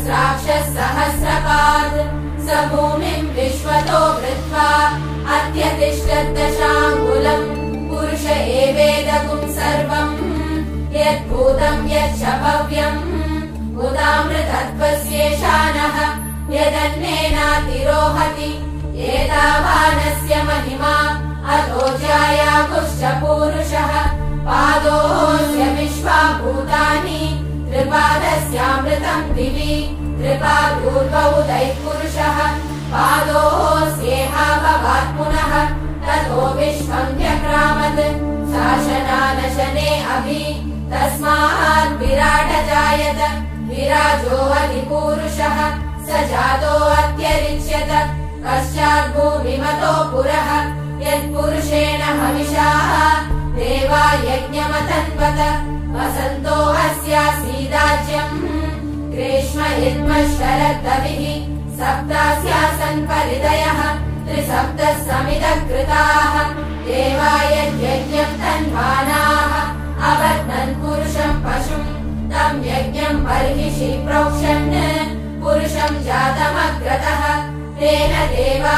सहस्राक्षः सहस्रपात् स भूमिम् विश्वतो वृत्वा अत्यतिष्ठदशाङ्गुलम् पुरुष एवेदगुम् सर्वम् यद्भूतम् यच्च भव्यम् उदामृतत्वस्येषानः यदन्नेनातिरोहति। एतावानस्य महिमा अधोजायागुश्च पूरुषः। पादोऽस्य विश्वा भूतानि त्रिपादस्यामृतम् दिवि त्रिपादूर्वौदैः पुरुषः पादोऽस्येहा भवात् पुनः ततो विश्वम् व्यक्रामत् शासनानशने अभि तस्मात् विराट जायत विराजोऽधिपूरुषः स जातोऽत्यरिच्यत पश्चात् भूमिमतो पुरः यत्पुरुषेण हविषाः देवा यज्ञमतन्वत वसन्तो जन्म सप्तास्यासन् परिदयः त्रिसप्तः त्रिसप्तसमितः कृताः देवायज्ञम् तन्वानाः अवध्नन् पुरुषम् पशुम् तम् यज्ञम् बर्हिषि प्रोक्षन् पुरुषम् जातमग्रतः तेन देवा